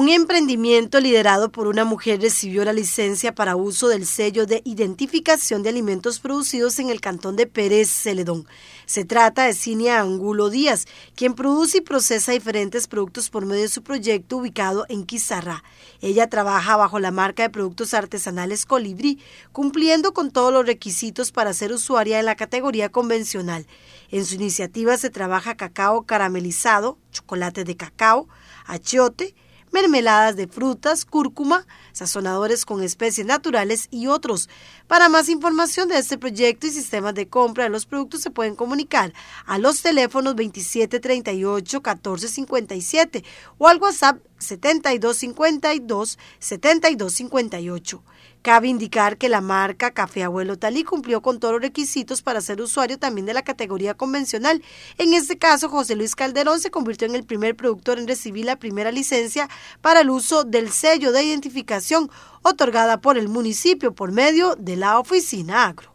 Un emprendimiento liderado por una mujer recibió la licencia para uso del sello de identificación de alimentos producidos en el cantón de Pérez Celedón. Se trata de Cinia Angulo Díaz, quien produce y procesa diferentes productos por medio de su proyecto ubicado en Quizarra. Ella trabaja bajo la marca de productos artesanales Colibrí, cumpliendo con todos los requisitos para ser usuaria en la categoría convencional. En su iniciativa se trabaja cacao caramelizado, chocolate de cacao, achiote, mermeladas de frutas, cúrcuma, sazonadores con especies naturales y otros. Para más información de este proyecto y sistemas de compra de los productos se pueden comunicar a los teléfonos 2738 1457 o al WhatsApp 7252 7258. Cabe indicar que la marca Café Abuelo Talí cumplió con todos los requisitos para ser usuario también de la categoría convencional. En este caso, José Luis Calderón se convirtió en el primer productor en recibir la primera licencia para el uso del sello de identificación otorgada por el municipio por medio de la oficina agro.